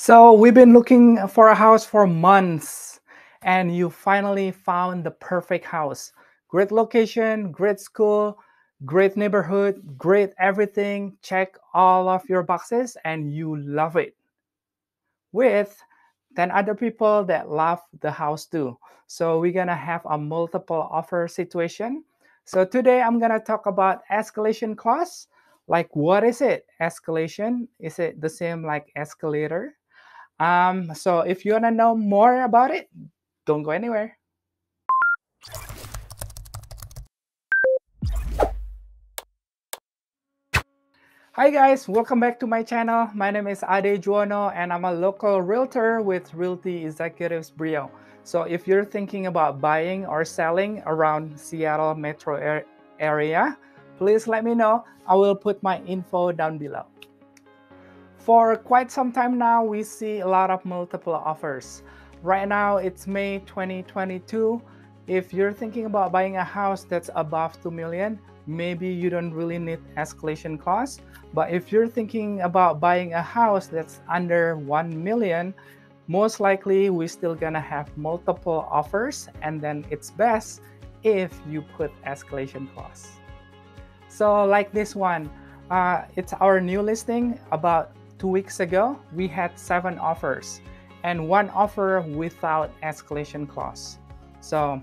So we've been looking for a house for months and you finally found the perfect house. Great location, great school, great neighborhood, great everything. Check all of your boxes and you love it. With 10 other people that love the house too. So we're gonna have a multiple offer situation. So today I'm gonna talk about escalation clause. Like what is it? Escalation, is it the same like escalator? Um, so if you want to know more about it, don't go anywhere. Hi guys, welcome back to my channel. My name is Ade Juwono and I'm a local realtor with Realty Executives Brio. So if you're thinking about buying or selling around Seattle metro area, please let me know. I will put my info down below. For quite some time now, we see a lot of multiple offers. Right now, it's May 2022. If you're thinking about buying a house that's above 2 million, maybe you don't really need escalation clause. But if you're thinking about buying a house that's under 1 million, most likely we're still gonna have multiple offers and then it's best if you put escalation clause. So like this one, uh, it's our new listing about two weeks ago, we had seven offers and one offer without escalation clause. So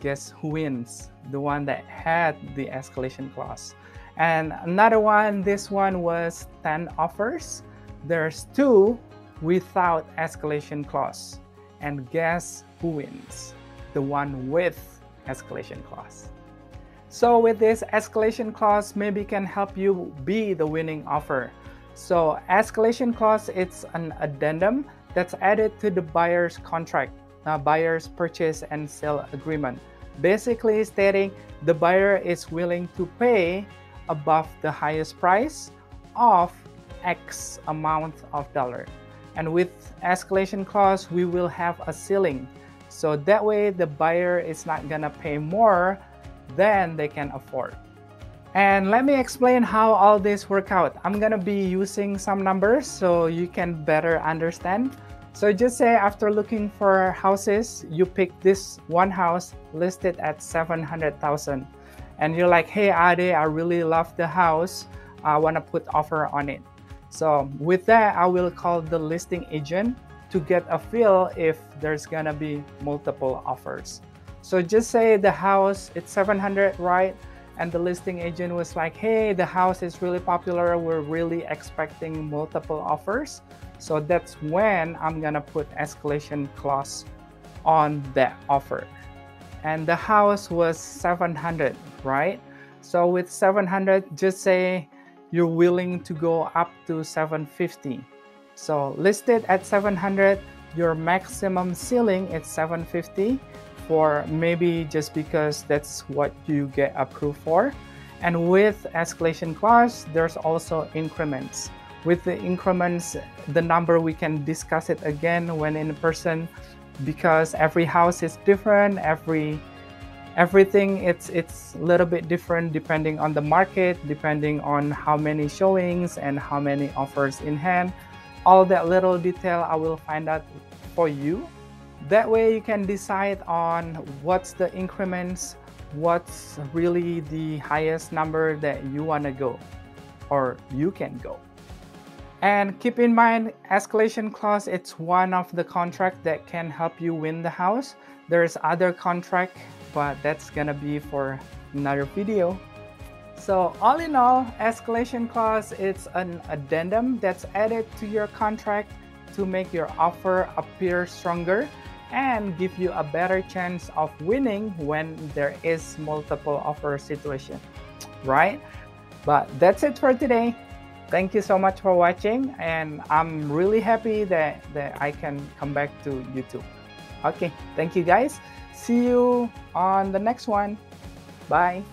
guess who wins? The one that had the escalation clause. And another one, this one was 10 offers. There's two without escalation clause. And guess who wins? The one with escalation clause. So with this escalation clause, maybe can help you be the winning offer. So escalation clause, it's an addendum that's added to the buyer's contract, uh, buyer's purchase and sale agreement. Basically stating the buyer is willing to pay above the highest price of X amount of dollar. And with escalation clause, we will have a ceiling. So that way the buyer is not gonna pay more than they can afford. And let me explain how all this work out. I'm gonna be using some numbers so you can better understand. So just say after looking for houses, you pick this one house listed at 700,000 and you're like, hey Ade, I really love the house. I wanna put offer on it. So with that, I will call the listing agent to get a feel if there's gonna be multiple offers. So just say the house, it's 700, right? And the listing agent was like, hey, the house is really popular. We're really expecting multiple offers. So that's when I'm gonna put escalation clause on that offer. And the house was 700, right? So with 700, just say you're willing to go up to 750. So listed at 700, your maximum ceiling is 750 for maybe just because that's what you get approved for. And with escalation clause, there's also increments. With the increments, the number we can discuss it again when in person because every house is different, every everything it's it's a little bit different depending on the market, depending on how many showings and how many offers in hand. All that little detail I will find out for you that way you can decide on what's the increments, what's really the highest number that you want to go or you can go. And keep in mind, escalation clause, it's one of the contract that can help you win the house. There's other contract, but that's gonna be for another video. So all in all, escalation clause, it's an addendum that's added to your contract to make your offer appear stronger and give you a better chance of winning when there is multiple offer situation right? But that's it for today. Thank you so much for watching and i'm really happy that that i can come back to youtube. Okay thank you guys. See you on the next one. Bye